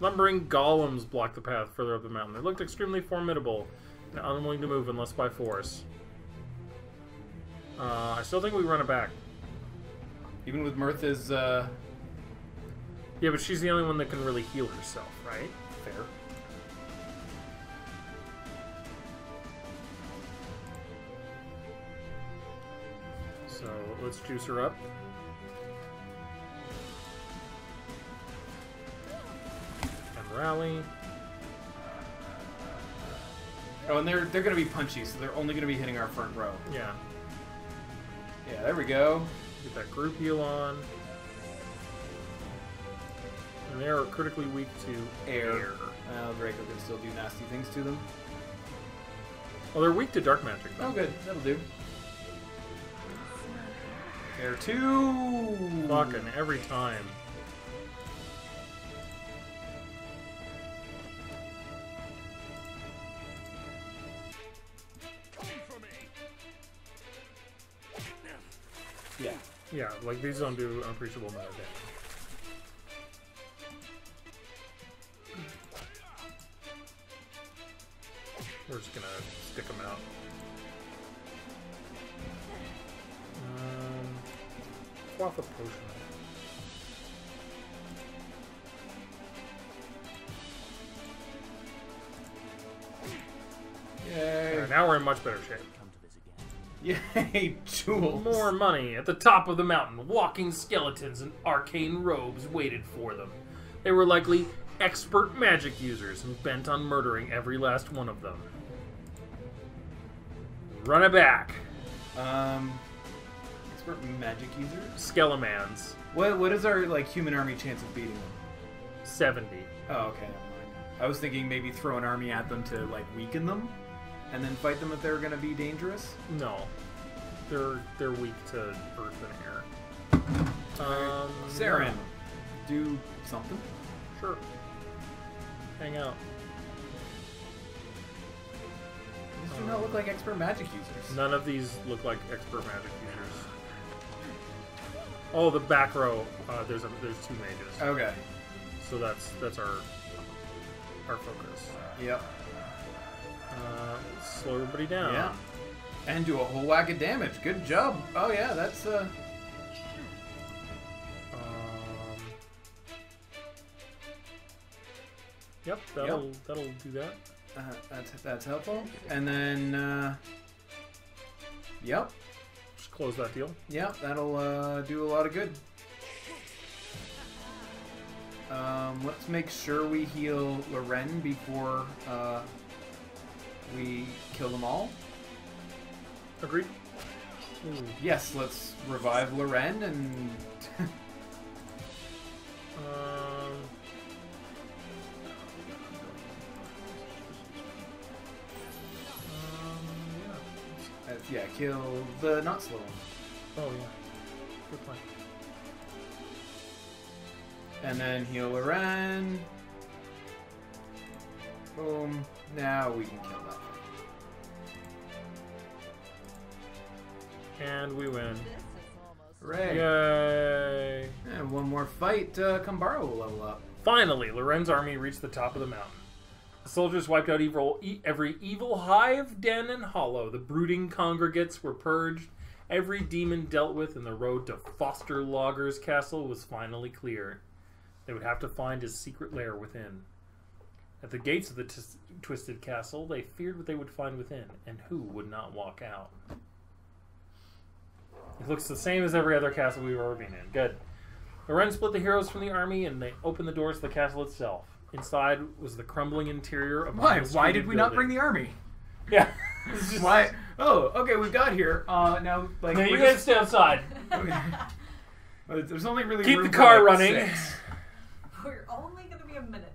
Lumbering golems blocked the path further up the mountain. They looked extremely formidable and unwilling to move unless by force. Uh, I still think we run it back. Even with Mirth's uh, Yeah, but she's the only one that can really heal herself, right? fair. So let's juice her up. Rally. Oh, and they're they're gonna be punchy, so they're only gonna be hitting our front row. Yeah. Yeah, there we go. Get that group heal on. And they are critically weak to Air. Well, Draco can still do nasty things to them. Well, they're weak to dark magic. Though. Oh, good. That'll do. Air two. Fucking every time. Yeah. Like these don't do unappreciable amount of damage. We're just gonna stick them out. Um, quaff a potion. Yay. Alright, now we're in much better shape. Yay, jewels. More money. At the top of the mountain, walking skeletons in arcane robes waited for them. They were likely expert magic users and bent on murdering every last one of them. Run it back. Um, expert magic users. Skelemans. What what is our like human army chance of beating them? 70. Oh, okay. I was thinking maybe throw an army at them to like weaken them, and then fight them if they're gonna be dangerous. No. They're they're weak to earth and air. Um, Saren, do something. Sure. Hang out. These do not look like expert magic users. None of these look like expert magic users. Oh, the back row. Uh, there's a there's two mages. Okay. So that's that's our our focus. Yep. Uh, slow everybody down. Yeah. And do a whole whack of damage. Good job. Oh yeah, that's uh. Um, yep, that'll that'll do that. Uh, that's that's helpful. And then, uh, yep, Just close that deal. yep, that'll uh, do a lot of good. Um, let's make sure we heal Loren before uh, we kill them all. Agreed. Ooh. Yes, let's revive Loren and Um, yeah. uh, yeah, kill the not slow one. Oh yeah. Good plan. And then heal Loren. Boom. Now we can kill that. And we win. This is almost. Hooray! Yay! And one more fight, uh, Kambara will level up. Finally, Loren's army reached the top of the mountain. The soldiers wiped out evil, e- every evil hive, den, and hollow. The brooding congregates were purged. Every demon dealt with, and the road to Foster Logger's castle was finally clear. They would have to find his secret lair within. At the gates of the t- twisted castle, they feared what they would find within, and who would not walk out. It looks the same as every other castle we've ever been in. Good. Loren split the heroes from the army, and they opened the doors to the castle itself. Inside was the crumbling interior of Why? Why did we not bring the army? Yeah. Just- Why? Oh, okay, We've got here. Uh, now like No, you guys just- stay outside. There's only really Keep room the car running. six. We're only gonna be a minute.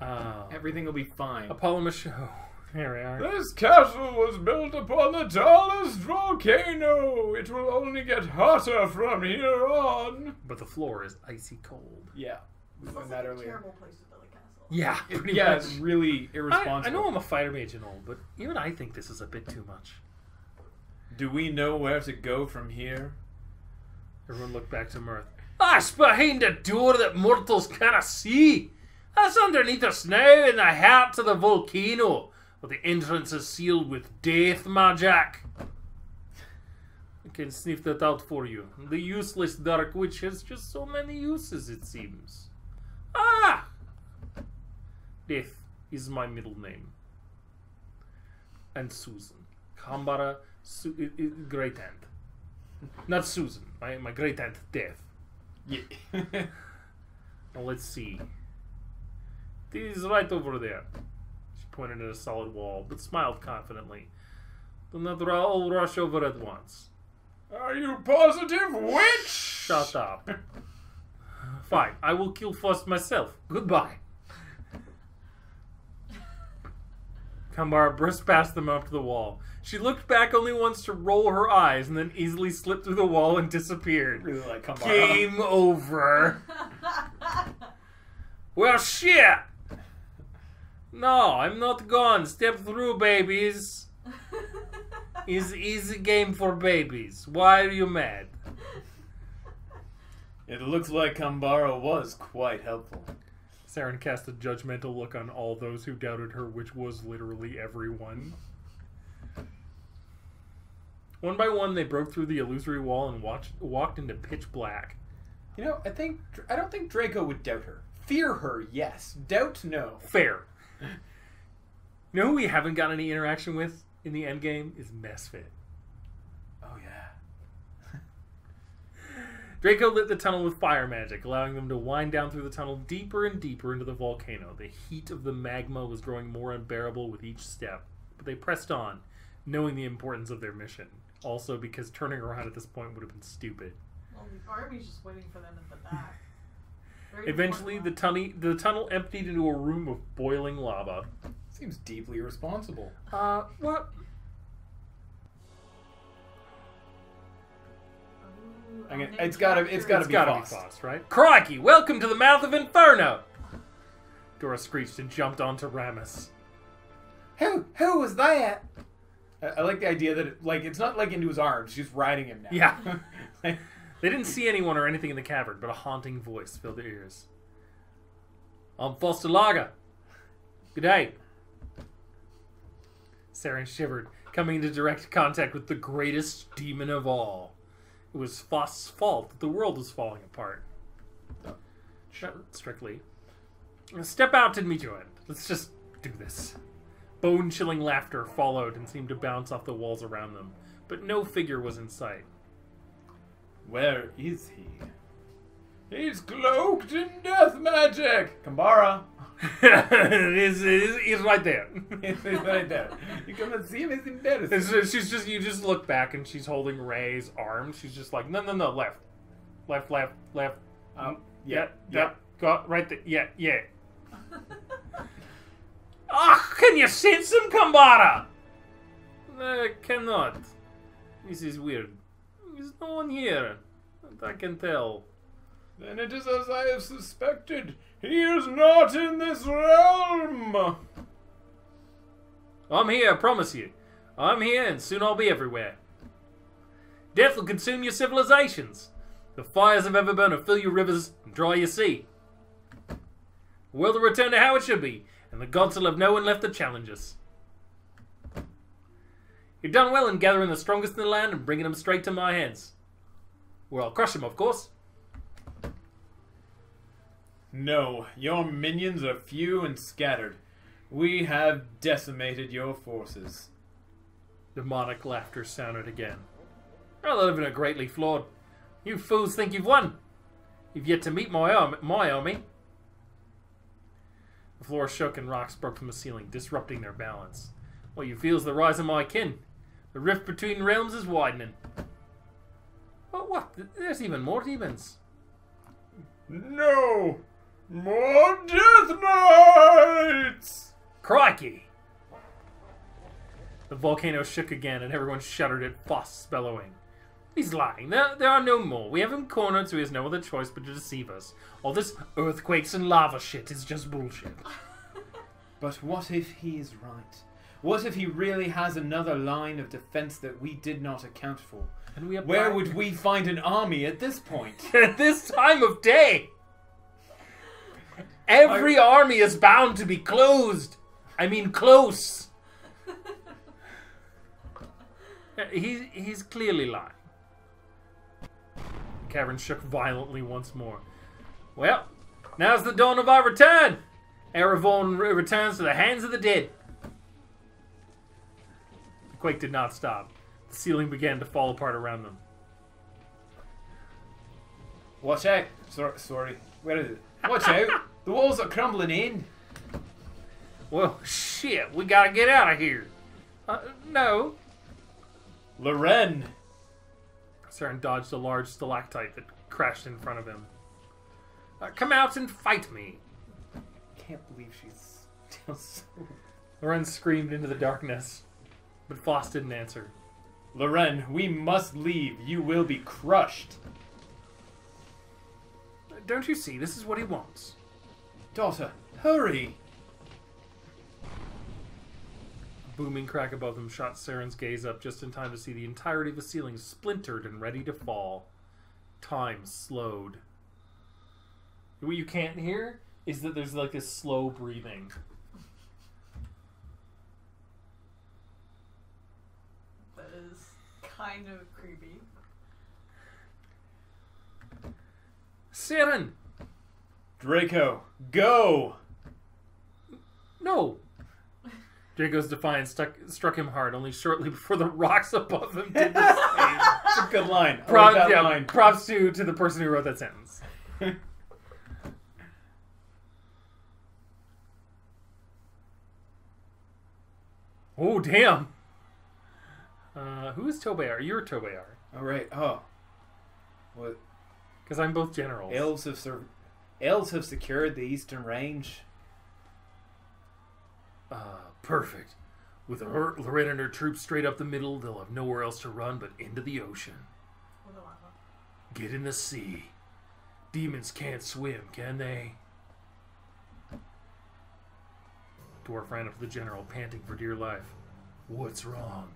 Uh, Everything will be fine. Apollo Michaud. Here we are. This castle was built upon the tallest volcano. It will only get hotter from here on. But the floor is icy cold. Yeah, we It's learned that a earlier. terrible place to build a castle. Yeah, It- pretty yeah, much. it's really I, irresponsible. I know I'm a fighter mage and all, but even I think this is a bit too much. Do we know where to go from here? Everyone looked back to Mirth. That's behind a door that mortals cannot see. That's underneath the snow in the heart of the volcano, where the entrance is sealed with death magic. I can sniff that out for you. The useless Dark Witch has just so many uses, it seems. Ah! Death is my middle name. And Susan. Kambara, Su- great aunt. Not Susan, my, my great aunt Death. Yeah. Now let's see. Is right over there. She pointed at a solid wall, but smiled confidently. Not ra- all rush over at once. Are you positive, witch? Shut up. Fine, I will kill first myself. Goodbye. Kambara burst past them up to the wall. She looked back only once to roll her eyes and then easily slipped through the wall and disappeared. really like. Game over. Well, shit! No, I'm not gone. Step through, babies. Is easy game for babies. Why are you mad? It looks like Kambara was quite helpful. Saren cast a judgmental look on all those who doubted her, which was literally everyone. One by one, they broke through the illusory wall and watched, walked into pitch black. You know, I think I don't think Draco would doubt her. Fear her, yes. Doubt, no. Fair. You know who we haven't got any interaction with in the end game is Mesfit. Oh yeah. Draco lit the tunnel with fire magic, allowing them to wind down through the tunnel deeper and deeper into the volcano. The heat of the magma was growing more unbearable with each step, but they pressed on, knowing the importance of their mission. Also, because turning around at this point would have been stupid. well, the army's just waiting for them at the back. Very Eventually, the, tunny, the tunnel emptied into a room of boiling lava. Seems deeply responsible. Uh, what? one. Ooh, I mean, it's gotta- it's gotta It's be gotta Faust. be Faust, right? Crikey! Welcome to the mouth of Inferno! Dora screeched and jumped onto Ramus. Who who was that? I, I like the idea that it, like it's not like into his arms. She's riding him now. Yeah. Like, They didn't see anyone or anything in the cavern, but a haunting voice filled their ears. I'm Foster. Good day. Saren shivered, coming into direct contact with the greatest demon of all. It was Faust's fault that the world was falling apart. Not strictly. Step out and meet your end. Let's just do this. Bone chilling laughter followed and seemed to bounce off the walls around them, but no figure was in sight. Where is he? He's cloaked in death magic. Kambara. it is, he's right there. He's right there. You and see him. It's embarrassing. It's she's just you just look back and she's holding Ray's arm. She's just like no no no left, left left left. Um, Yeah yeah, yeah, go right there. Yeah yeah. Ah, can you sense him, Kambara? I cannot. This is weird. There's no one here. I can tell. Then it is as I have suspected. He is not in this realm. I'm here, I promise you. I'm here, and soon I'll be everywhere. Death will consume your civilizations. The fires of Everburn will fill your rivers and dry your sea. The world will return to how it should be, and the gods will have no one left to challenge us. You've done well in gathering the strongest in the land and bringing them straight to my hands. Where I'll crush them, of course. No, your minions are few and scattered. We have decimated your forces. Demonic laughter sounded again. Well, that would have a greatly flawed. You fools think you've won. You've yet to meet my army. My army. The floor shook and rocks broke from the ceiling, disrupting their balance. What you feel is the rise of my kin. The rift between realms is widening. But what? There's even more demons. No! More Death Knights! Crikey! The volcano shook again, and everyone shuddered at Faust's bellowing. He's lying. There, there are no more. We have him cornered, so he has no other choice but to deceive us. All this earthquakes and lava shit is just bullshit. But what if he is right? What if he really has another line of defense that we did not account for? And we apply- Where would we find an army at this point? at this time of day? Every army is bound to be closed. I mean, close. He's he's clearly lying. Cavern shook violently once more. Well, now's the dawn of our return. Eravon re- returns to the hands of the dead. The quake did not stop. The ceiling began to fall apart around them. Watch out! Sorry, sorry. Where is it? Watch out! The walls are crumbling in. Well, shit, we gotta get out of here. Uh, no. Loren! Saren dodged a large stalactite that crashed in front of him. Uh, come out and fight me. Can't believe she's still so. Loren screamed into the darkness, but Faust didn't answer. Loren, we must leave. You will be crushed. Don't you see? This is what he wants. Daughter, hurry! A booming crack above them shot Saren's gaze up just in time to see the entirety of the ceiling splintered and ready to fall. Time slowed. What you can't hear is that there's like this slow breathing. That is kind of creepy. Saren! Draco, go! No! Draco's defiance stuck, struck him hard only shortly before the rocks above him did the same. It's a good line. I Props, like that yeah, line. props to, to the person who wrote that sentence. oh, damn! Uh, who is Tobayar? You're Tobayar. All right. Oh, what? Because I'm both generals. Elves have sur- elves have secured the eastern range. Uh, perfect. With her, Lorraine and her troops straight up the middle, they'll have nowhere else to run but into the ocean. With a lava. Get in the sea. Demons can't swim, can they? Dwarf ran up to the general, panting for dear life. What's wrong?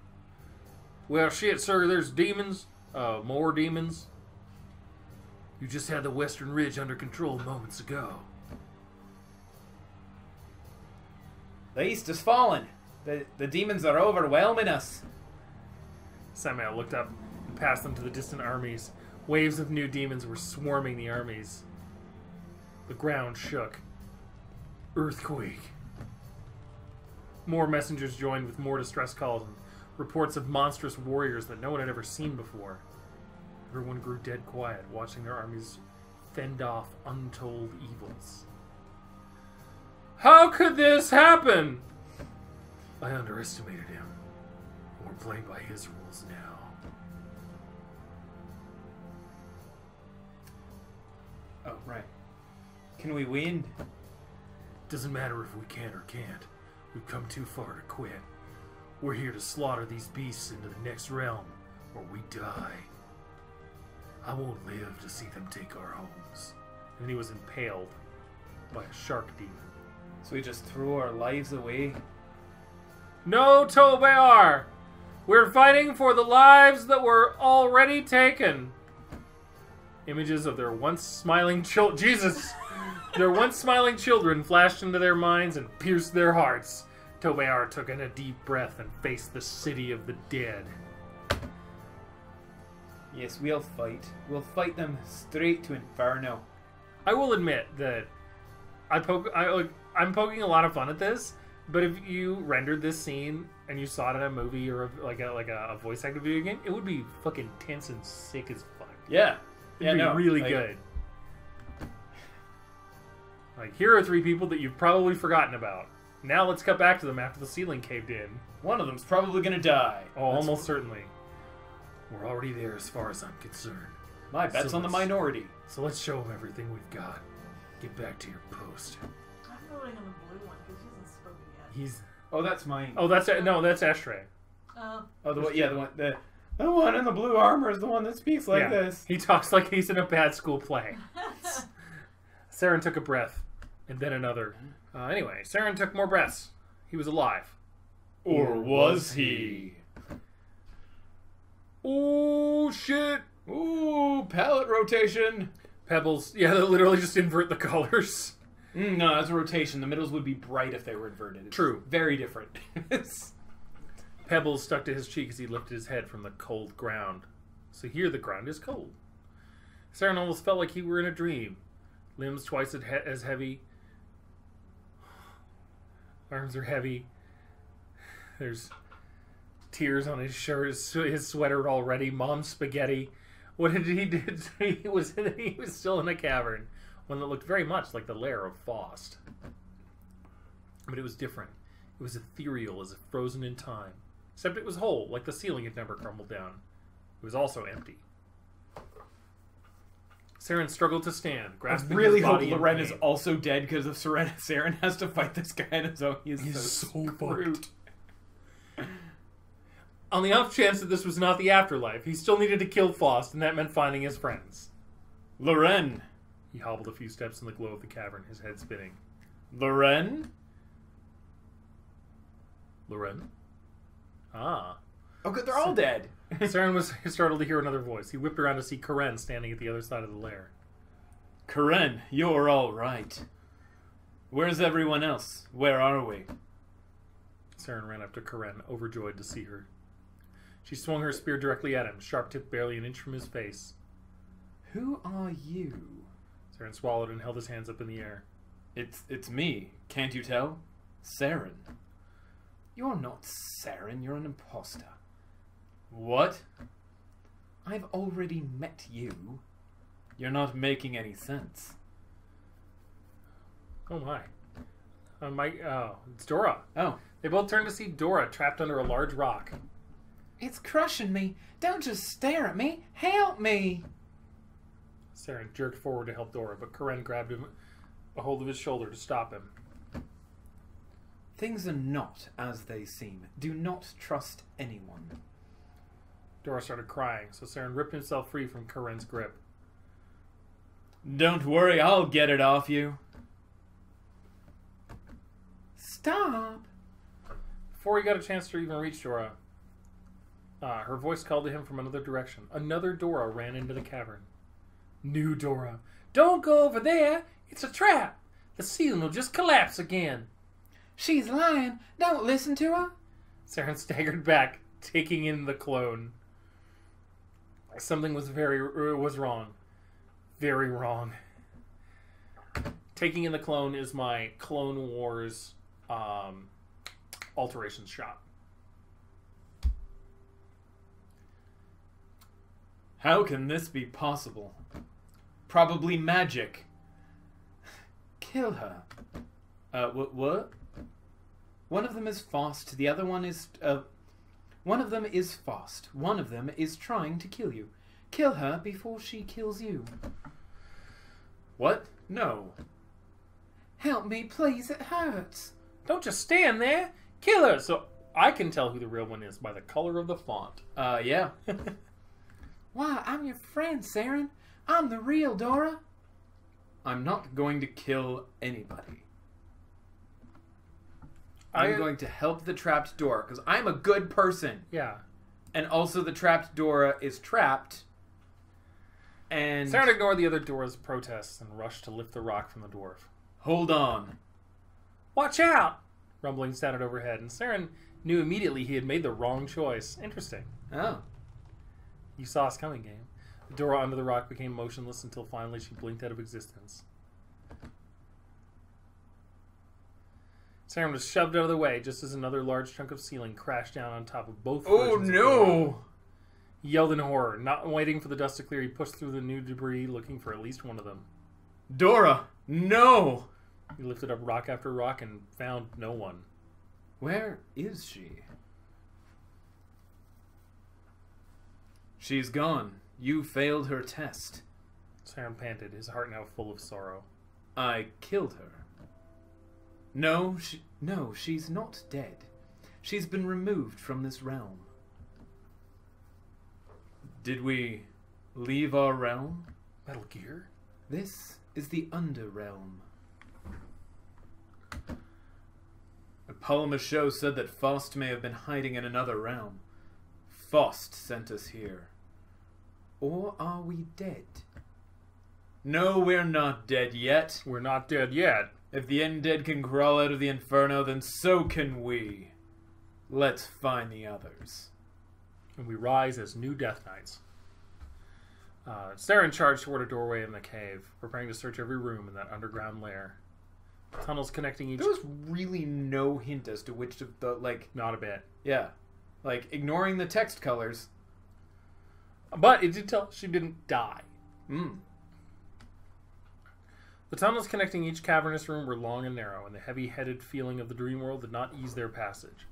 Well, shit, sir, there's demons. Uh, more demons. You just had the Western Ridge under control moments ago. The east has fallen. The the demons are overwhelming us. Samuel looked up and passed them to the distant armies. Waves of new demons were swarming the armies. The ground shook. Earthquake. More messengers joined with more distress calls and reports of monstrous warriors that no one had ever seen before. Everyone grew dead quiet, watching their armies fend off untold evils. How could this happen? I underestimated him. We're playing by his rules now. Oh right. Can we win? Doesn't matter if we can or can't. We've come too far to quit. We're here to slaughter these beasts into the next realm, or we die. I won't live to see them take our homes. And he was impaled by a shark demon. So we just throw our lives away. No, Tobear! We're fighting for the lives that were already taken. Images of their once smiling children. Jesus! their once smiling children flashed into their minds and pierced their hearts. Tobear took in a deep breath and faced the city of the dead. Yes, we'll fight. We'll fight them straight to Inferno. I will admit that I poke. I like. I'm poking a lot of fun at this, but if you rendered this scene and you saw it in a movie or a, like a like a, a voice acted video game, it would be fucking tense and sick as fuck. Yeah. It'd yeah, be no. really like, good. Like here are three people that you've probably forgotten about. Now let's cut back to them after the ceiling caved in. One of them's probably gonna die. Oh, almost certainly. We're already there as far as I'm concerned. My bet's So on the minority. So let's show them everything we've got. Get back to your post. I'm voting on the blue one because he hasn't spoken yet. He's. Oh, that's mine. Oh, that's no, that's Ashtray. Uh, Oh, the one, yeah, the one, the, the one in the blue armor is the one that speaks like Yeah. this. He talks like he's in a bad school play. Saren took a breath, and then another. Uh, anyway, Saren took more breaths. He was alive. Or was he? Oh shit! Ooh, palette rotation. Pebbles. Yeah, they literally just invert the colors. Mm, no, that's a rotation. The middles would be bright if they were inverted. It's True. Very different. Pebbles stuck to his cheek as he lifted his head from the cold ground. So here the ground is cold. Saren almost felt like he were in a dream. Limbs twice as heavy. Arms are heavy. There's tears on his shirt, his, sweater already. Mom's spaghetti. What did he did? He was he was still in a cavern, one that looked very much like the lair of Faust. But it was different. It was ethereal as if frozen in time. Except it was whole, like the ceiling had never crumbled down. It was also empty. Saren struggled to stand, I really his hope body in Loren is also dead because if Saren, Saren has to fight this guy on his own, he is He's so, so screwed. On the off chance that this was not the afterlife, he still needed to kill Faust, and that meant finding his friends. Loren, He hobbled a few steps in the glow of the cavern, his head spinning. Loren. Loren? Ah. Oh, good, they're all dead. Saren was startled to hear another voice. He whipped around to see Karen standing at the other side of the lair. Karen, you're all right. Where's everyone else? Where are we? Saren ran up to Karen, overjoyed to see her. She swung her spear directly at him, sharp tip barely an inch from his face. Who are you? Saren swallowed and held his hands up in the air. It's it's me. Can't you tell? Saren. You're not Saren. You're an imposter. What? I've already met you. You're not making any sense. Oh my. Uh, my oh, it's Dora. Oh, They both turn to see Dora trapped under a large rock. it's crushing me. Don't just stare at me. Help me. Saren jerked forward to help Dora, but Karen grabbed him a hold of his shoulder to stop him. Things are not as they seem. Do not trust anyone. Dora started crying, so Saren ripped himself free from Karen's grip. Don't worry, I'll get it off you. Stop. Before he got a chance to even reach Dora, uh, her voice called to him from another direction. Another Dora ran into the cavern. New Dora. Don't go over there! It's a trap! The ceiling will just collapse again! She's lying. Don't listen to her. Saren staggered back, taking in the clone. Something was very uh, was wrong. Very wrong. Taking in the clone is my Clone Wars um, alterations shot. How can this be possible? Probably magic. Kill her. Uh, what? What? One of them is fast. The other one is. Uh, one of them is fast. One of them is trying to kill you. Kill her before she kills you. What? No. Help me, please. It hurts. Don't just stand there. Kill her. So I can tell who the real one is by the color of the font. Uh, yeah. Why, I'm your friend, Saren. I'm the real Dora. I'm not going to kill anybody. I'm I- going to help the trapped Dora because I'm a good person. Yeah. And also, the trapped Dora is trapped. And Saren ignored the other Dora's protests and rushed to lift the rock from the dwarf. hold on. Watch out! Rumbling sounded overhead, and Saren knew immediately he had made the wrong choice. Interesting. Oh, You saw us coming, game. The Dora under the rock became motionless until finally she blinked out of existence. Saren was shoved out of the way just as another large chunk of ceiling crashed down on top of both. oh versions of Dora. no! He yelled in horror. Not waiting for the dust to clear, he pushed through the new debris, looking for at least one of them. Dora, no! He lifted up rock after rock and found no one. Where is she? She's gone. You failed her test. Saren panted, his heart now full of sorrow. I killed her. No, she, no, she's not dead. She's been removed from this realm. Did we leave our realm? Metal Gear? This is the Underrealm. Apollo Show said that Faust may have been hiding in another realm. Faust sent us here. Or are we dead? No, we're not dead yet. We're not dead yet. If the undead can crawl out of the inferno, then so can we. Let's find the others. and we rise as new Death Knights. Uh, Saren charged toward a doorway in the cave, preparing to search every room in that underground lair. Tunnels connecting each. There was really no hint as to which of the like Not a bit. yeah. Like ignoring the text colors. But it did tell she didn't die. Mm. The tunnels connecting each cavernous room were long and narrow, and the heavy headed feeling of the dream world did not ease their passage.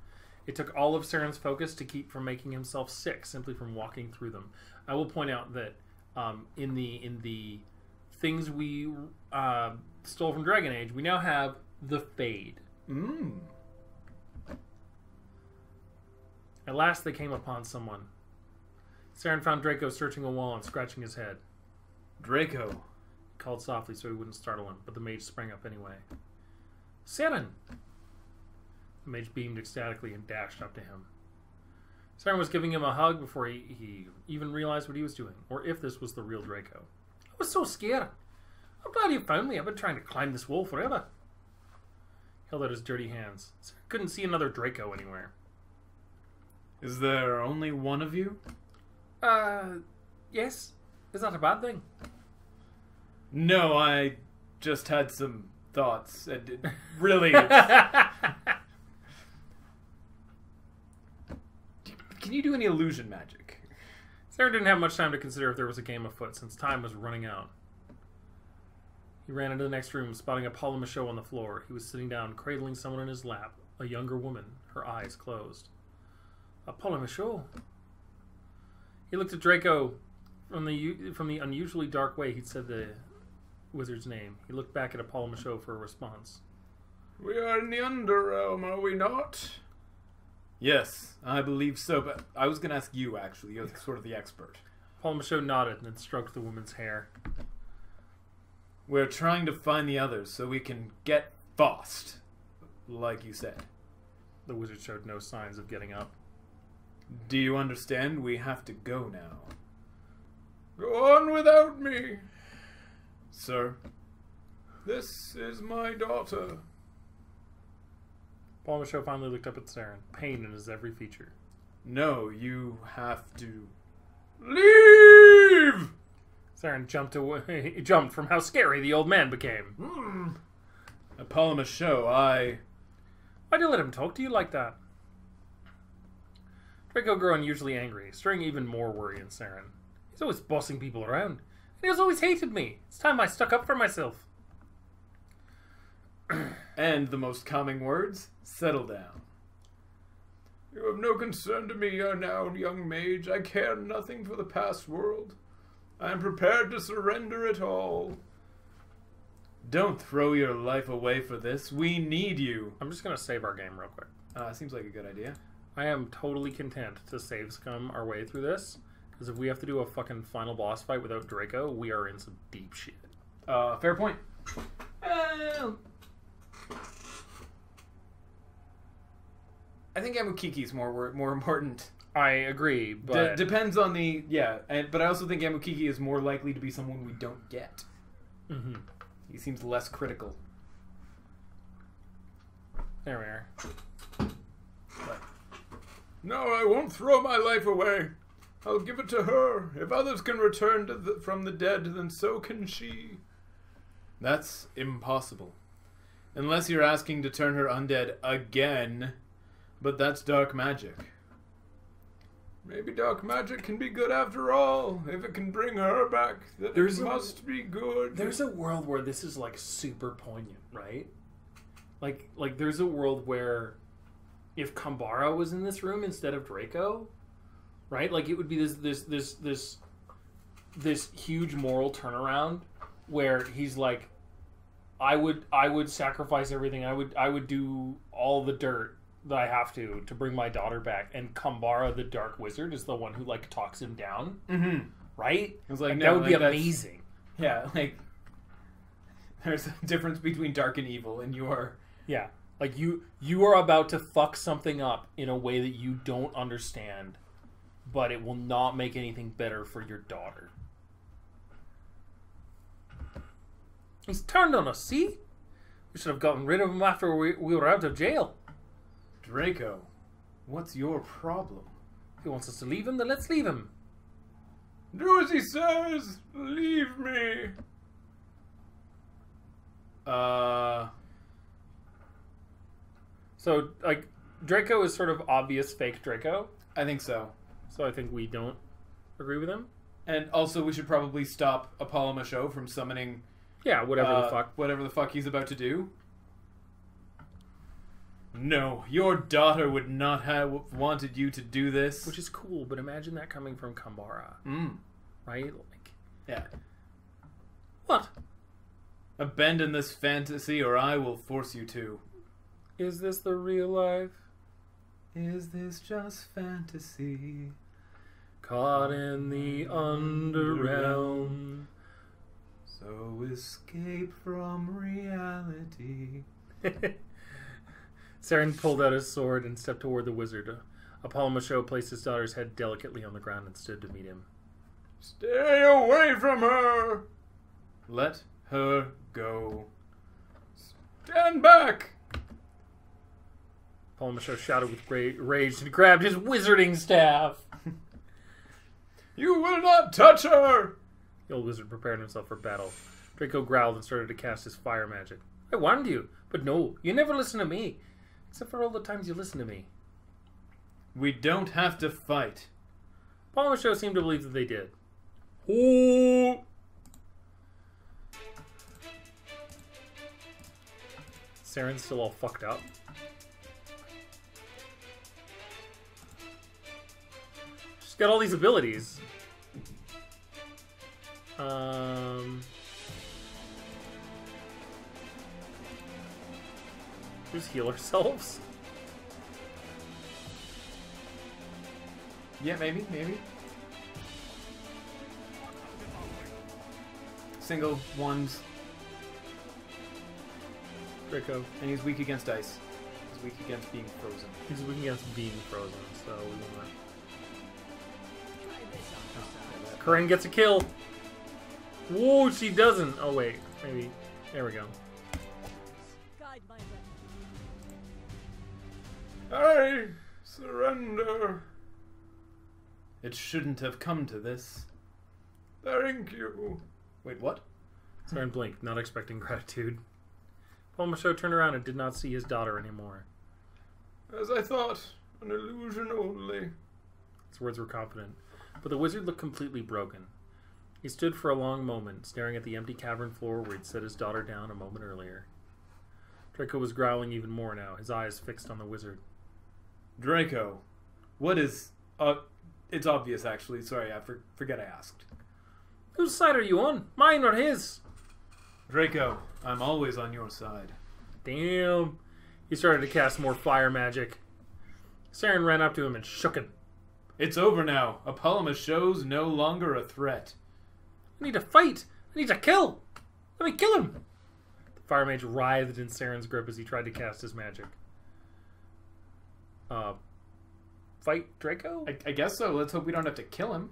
It took all of Saren's focus to keep from making himself sick simply from walking through them. I will point out that um, in the in the things we uh, stole from Dragon Age, we now have the Fade. Mm. At last, they came upon someone. Saren found Draco searching a wall and scratching his head. Draco. Called softly so he wouldn't startle him, but the mage sprang up anyway. Saren! The mage beamed ecstatically and dashed up to him. Saren was giving him a hug before he, he even realized what he was doing, or if this was the real Draco. I was so scared. I'm glad you found me. I've been trying to climb this wall forever. He held out his dirty hands. Saren couldn't see another Draco anywhere. Is there only one of you? Uh, yes. Is that a bad thing? No, I just had some thoughts. And it, really, can you do any illusion magic? Saren didn't have much time to consider if there was a game afoot, since time was running out. He ran into the next room, spotting a Paula Michaud on the floor. He was sitting down, cradling someone in his lap, a younger woman, her eyes closed. A Paula Michaud. He looked at Draco from the from the unusually dark way he'd said the wizard's name. He looked back at Apollo Michaud for a response. We are in the Underrealm, are we not? Yes, I believe so. But I was going to ask you actually. You're sort of the expert. Apollo Michaud nodded and then stroked the woman's hair. We're trying to find the others so we can get fast, like you said. The wizard showed no signs of getting up. Do you understand? We have to go now, Go on without me. Sir. This is my daughter. Paul Michaud finally looked up at Saren, pain in his every feature. No, you have to. Leave! Saren jumped away. He jumped from how scary the old man became. Hmm. Paul show. I. Why'd you let him talk to you like that? Draco grew unusually angry, stirring even more worry in Saren. He's always bossing people around, and he has always hated me. It's time I stuck up for myself. And the most calming words: settle down. You have no concern to me now, young mage. I care nothing for the past world. I am prepared to surrender it all. Don't throw your life away for this. We need you. I'm just gonna save our game real quick. Uh, seems like a good idea. I am totally content to save scum our way through this, because if we have to do a fucking final boss fight without Draco, we are in some deep shit. Uh, fair point. Uh, I think Amukiki is more more important. I agree, D- but depends on the yeah, and but I also think Amukiki is more likely to be someone we don't get. Mhm. He seems less critical. there we are. No, I won't throw my life away. I'll give it to her. If others can return to the, from the dead, then so can she. That's impossible. Unless you're asking to turn her undead again, but that's dark magic. Maybe dark magic can be good after all. If it can bring her back, then There's it a- must be good. There's a world where this is like super poignant, right? Like like there's a world where if Kambara was in this room instead of Draco, right? Like it would be this this this this this huge moral turnaround where he's like I would I would sacrifice everything. I would I would do all the dirt that I have to to bring my daughter back and Kambara the dark wizard is the one who like talks him down, Mm-hmm. right? was like, Like, no, that would be like, that's- amazing. Yeah, like there's a difference between dark and evil, and you are Yeah. Like you you are about to fuck something up in a way that you don't understand, but it will not make anything better for your daughter. He's turned on us, see? We should have gotten rid of him after we, we were out of jail. Draco, what's your problem? If he wants us to leave him, then let's leave him. Do as he says. Leave me. Uh, So, like, Draco is sort of obvious fake Draco. I think so. So I think we don't agree with him. And also, we should probably stop Apollo Michaud from summoning Yeah, whatever uh, the fuck. whatever the fuck he's about to do. No, your daughter would not have wanted you to do this. Which is cool, but imagine that coming from Kambara, mm, right? Like, yeah. what? Abandon this fantasy, or I will force you to. Is this the real life? Is this just fantasy? Caught in the underrealm. So escape from reality. Saren pulled out his sword and stepped toward the wizard. Apollo Michaud placed his daughter's head delicately on the ground and stood to meet him. Stay away from her. Let her go. Stand back. Apollo Michaud shouted with great rage and grabbed his wizarding staff. You will not touch her. The old wizard prepared himself for battle. Draco growled and started to cast his fire magic. I warned you, but no, you never listen to me. Except for all the times you listen to me. We don't have to fight. Paul Michaud seemed to believe that they did. Ooh. Saren's still all fucked up. Got all these abilities. Um. Just heal ourselves. Yeah, maybe, maybe. Single ones, Draco. and he's weak against ice. He's weak against being frozen. He's weak against being frozen, so we want. Corinne gets a kill. Whoa, she doesn't. Oh wait, maybe. There we go. Guide. I surrender. It shouldn't have come to this. Thank you. Wait, what? Saren blinked, not expecting gratitude. Paul Michaud turned around and did not see his daughter anymore. As I thought, an illusion only. His words were confident, but the wizard looked completely broken. He stood for a long moment, staring at the empty cavern floor where he'd set his daughter down a moment earlier. Draco was growling even more now, his eyes fixed on the wizard. Draco, what is. Uh, it's obvious, actually. Sorry, I for- forget I asked. Whose side are you on? Mine or his? Draco, I'm always on your side. Damn. He started to cast more fire magic. Saren ran up to him and shook him. It's over now. Apollo shows no longer a threat. I need to fight. I need to kill. Let me kill him. The fire mage writhed in Saren's grip as he tried to cast his magic. Uh, fight Draco? I, I guess so. Let's hope we don't have to kill him.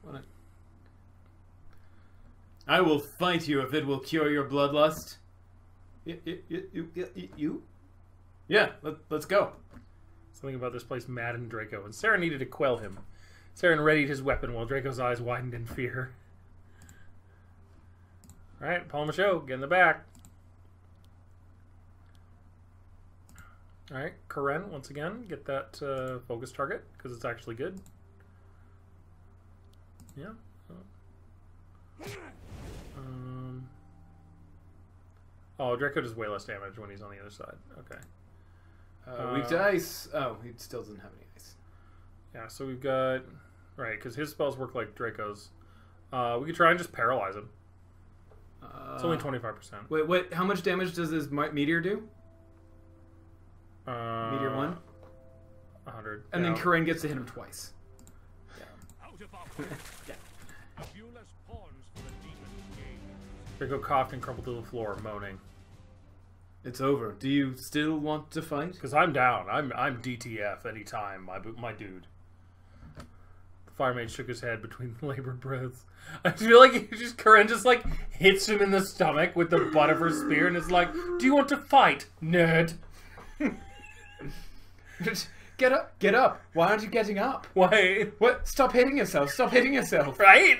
What a- I will fight you if it will cure your bloodlust. You? you, you, you, you? Yeah, let, let's go. Something about this place maddened Draco, and Saren needed to quell him. Saren readied his weapon while Draco's eyes widened in fear. Alright, Paul Michaud, get in the back. Alright, Karen, once again, get that uh, focus target, because it's actually good. Yeah. Um, oh, Draco does way less damage when he's on the other side. Okay. Uh, weak to Uh, ice. Oh, he still doesn't have any ice. Yeah, so we've got right because his spells work like Draco's. Uh, we could try and just paralyze him. It's only Uh, twenty five percent. Wait, wait. How much damage does this meteor do? Uh, Meteor one, hundred. and then Corinne gets to hit him twice. Out of our way. A few less pawns for the demon's game. Draco coughed and crumpled to the floor, moaning. It's over. Do you still want to fight? Because I'm down. I'm I'm DTF anytime, my my dude. The Firemage shook his head between labored breaths. I feel like he just Corinne just like hits him in the stomach with the butt of her spear and is like, "Do you want to fight, nerd?" Get up! Get up! Why aren't you getting up? Why? What? Stop hitting yourself! Stop hitting yourself! Right?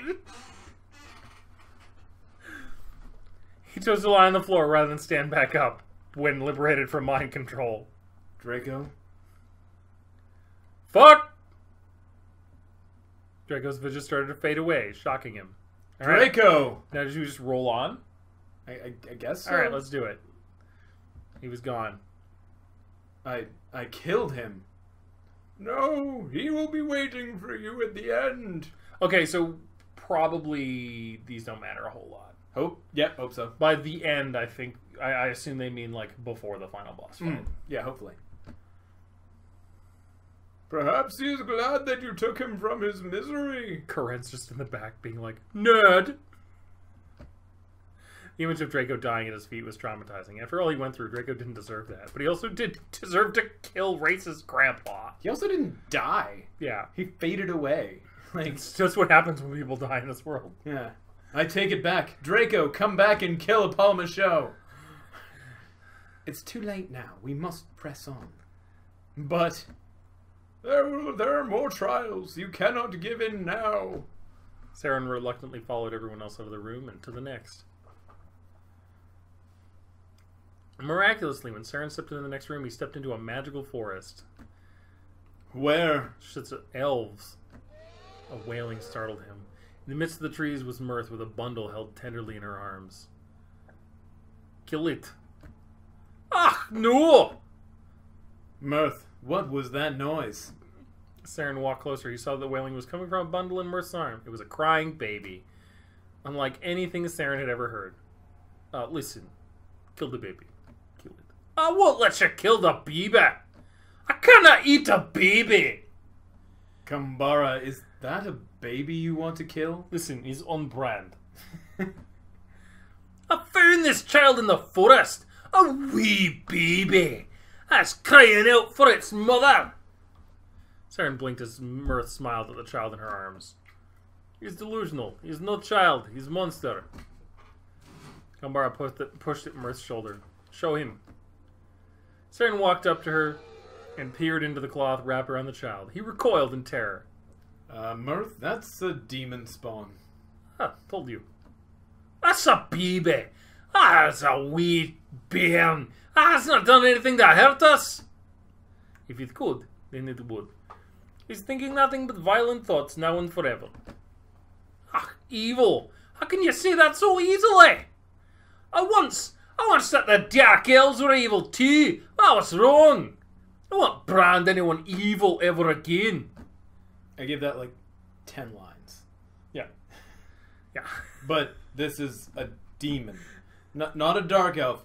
He chose to lie on the floor rather than stand back up when liberated from mind control. Draco, Fuck! Draco's vision started to fade away, shocking him. All right, Draco. now did you just roll on? I, I, I guess. So. All right, let's do it. He was gone. I I killed him. No, he will be waiting for you at the end. Okay, so probably these don't matter a whole lot. Hope. Yeah, hope so. By the end, I think I, I assume they mean like before the final boss fight. Mm, yeah, hopefully. Perhaps he is glad that you took him from his misery. Corinne's just in the back being like, Nerd! The image of Draco dying at his feet was traumatizing. After all he went through, Draco didn't deserve that. But he also did deserve to kill racist grandpa. He also didn't die. Yeah. He faded away. Like, It's just what happens when people die in this world. yeah. I take it back. Draco, come back and kill Apollo Michaud. It's too late now. We must press on. But There, will, there are more trials. You cannot give in now. Saren reluctantly followed everyone else out of the room and to the next. Miraculously, when Saren stepped into the next room, he stepped into a magical forest. where? Shits elves. A wailing startled him. In the midst of the trees was Mirth with a bundle held tenderly in her arms. Kill it. Ah, no! Mirth, what was that noise? Saren walked closer. He saw that the wailing was coming from a bundle in Mirth's arm. It was a crying baby. Unlike anything Saren had ever heard. Uh, listen. Kill the baby. Kill it. I won't let you kill the baby. I cannot eat a baby. Kambara, is that a baby you want to kill? Listen, he's on brand. I found this child in the forest. A wee baby. That's crying out for its mother. Saren blinked as Mirth smiled at the child in her arms. He's delusional. He's no child. He's a monster. Kambara pushed, it, pushed at Mirth's shoulder. Show him. Saren walked up to her and peered into the cloth wrapped around the child. He recoiled in terror. Uh, Mirth, that's a demon spawn. Huh, told you. That's a baby. Ah, that's a wee bairn. Ah, it's not done anything that hurt us. If it could, then it would. He's thinking nothing but violent thoughts now and forever. Ah, evil. How can you say that so easily? I once, I once thought the Dark Elves were evil too. I was wrong. I won't brand anyone evil ever again. I give that like 10 lines. Yeah. Yeah. But this is a demon. Not, not a dark elf.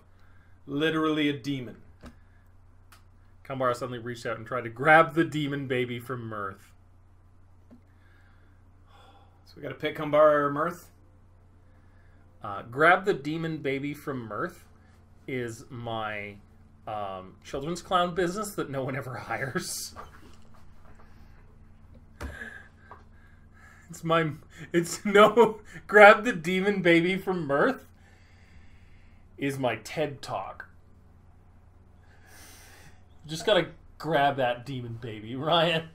Literally a demon. Kambara suddenly reached out and tried to grab the demon baby from Mirth. So we gotta pick Kambara or Mirth? Uh, grab the demon baby from Mirth is my um, children's clown business that no one ever hires. It's my. It's no. Grab the demon baby from Mirth is my TED talk. You just gotta grab that demon baby, Ryan.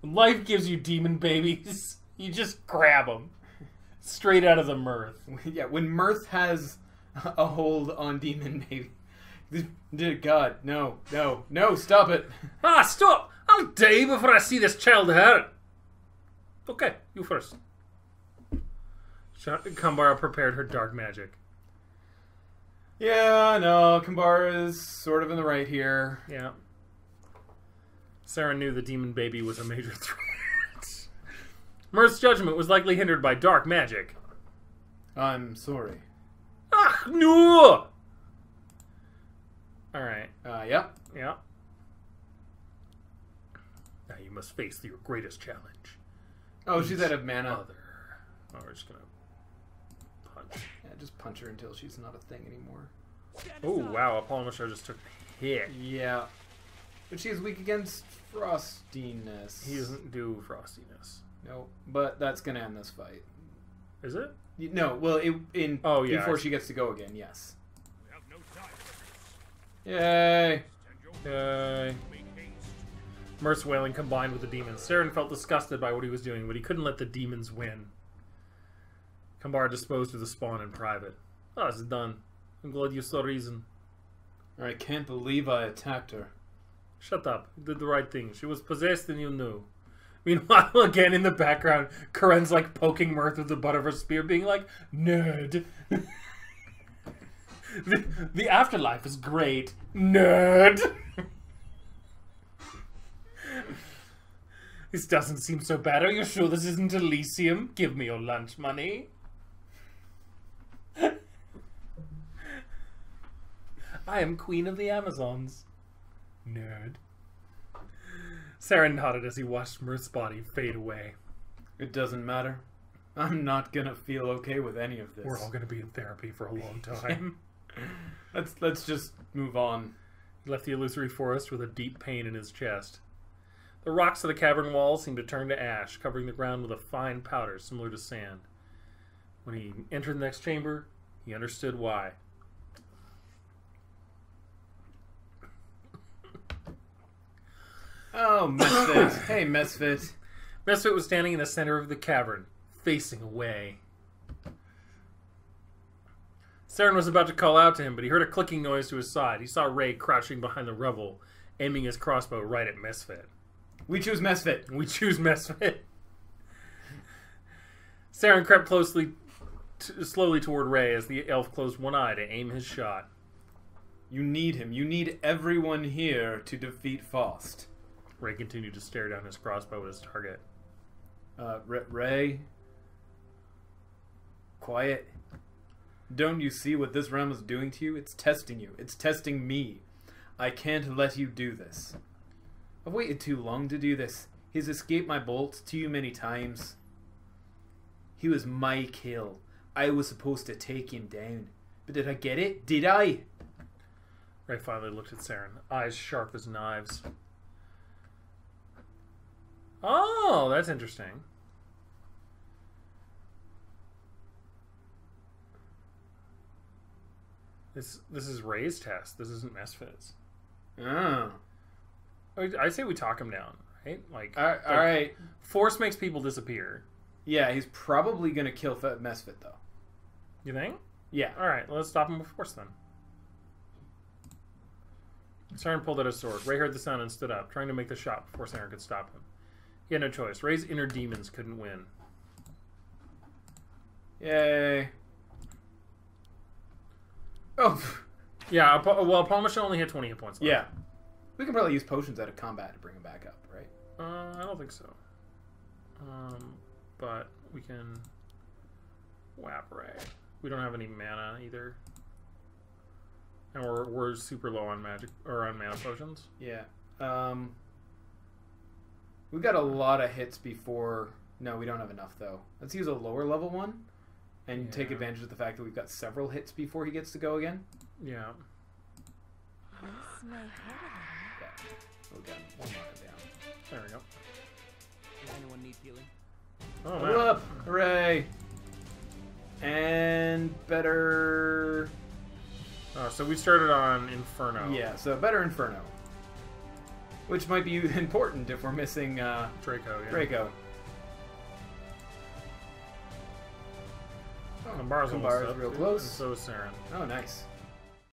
When life gives you demon babies, you just grab them straight out of the mirth. yeah, when Mirth has a hold on demon baby. Dear God, no, no, no, stop it. Ah, stop! I'll die before I see this child hurt. Okay, you first. Kambara prepared her dark magic. Yeah, no, Kambara is sort of in the right here. Yeah. Saren knew the demon baby was a major threat. Mirth's judgment was likely hindered by dark magic. I'm sorry. Ah, no! Alright, Uh, yeah. yeah. Now you must face your greatest challenge. Oh, she's out of mana. Other. Oh, we're just gonna. Yeah, just punch her until she's not a thing anymore. Oh wow, Apollo just took a hit. Yeah. But she is weak against frostiness. He doesn't do frostiness. No, but that's gonna end this fight. Is it? No, well, it, in Oh, yeah, before she gets to go again. Yes. We have no time. Yay! Send your Yay! make haste. Mirth's wailing combined with the demons. Saren felt disgusted by what he was doing, but he couldn't let the demons win. Kambar disposed of the spawn in private. Ah, oh, it's done. I'm glad you saw reason. I can't believe I attacked her. Shut up. You did the right thing. She was possessed and you knew. Meanwhile, again in the background, Karen's like poking Mirth with the butt of her spear, being like, Nerd. the, the afterlife is great. Nerd. this doesn't seem so bad. Are you sure this isn't Elysium? Give me your lunch money. I am Queen of the Amazons. Nerd. Saren nodded as he watched Mirth's body fade away. It doesn't matter. I'm not gonna feel okay with any of this. We're all going to be in therapy for a long time. Let's let's just move on. he left the illusory forest with a deep pain in his chest. The rocks of the cavern wall seemed to turn to ash, covering the ground with a fine powder similar to sand. When he entered the next chamber, he understood why. Oh, Misfit. hey, Misfit. Misfit was standing in the center of the cavern, facing away. Saren was about to call out to him, but he heard a clicking noise to his side. He saw Ray crouching behind the rubble, aiming his crossbow right at Misfit. We choose Misfit. We choose Misfit. Saren crept closely, slowly toward Ray as the elf closed one eye to aim his shot. You need him. You need everyone here to defeat Faust. Ray continued to stare down his crossbow at his target. Uh, Ray. Quiet. Don't you see what this realm is doing to you? It's testing you. It's testing me. I can't let you do this. I've waited too long to do this. He's escaped my bolts too many times. He was my kill. I was supposed to take him down. But did I get it? Did I? Ray finally looked at Saren, eyes sharp as knives. Oh, that's interesting. This this is Ray's test. This isn't Misfits. Oh. I say we talk him down, right? Like, All right. All right. force makes people disappear. Yeah, he's probably gonna kill Misfit though. You think? Yeah. All right, let's stop him with force then. Saren pulled out his sword. Ray heard the sound and stood up, trying to make the shot before Saren could stop him. He had no choice. Ray's inner demons couldn't win. Yay. Oh, Yeah, well, well, Palmasha only had 20 hit points. left. yeah. We can probably use potions out of combat to bring him back up, right? Uh, I don't think so. Um, but we can whap Ray. We don't have any mana either. And we're, we're super low on magic or on mana potions. Yeah. Um. We got a lot of hits before. No, we don't have enough though. Let's use a lower level one, and take advantage of the fact that we've got several hits before he gets to go again. Yeah. This may hurt Yeah. We'll one more down. There we go. Does anyone need healing? Oh, Level man. up! Hooray! And better. Uh, so we started on Inferno. Yeah, so better Inferno. Which might be important if we're missing uh, Draco, yeah. Draco. Oh, Kambar's almost Kambar's real close. So is Saren. Oh, nice.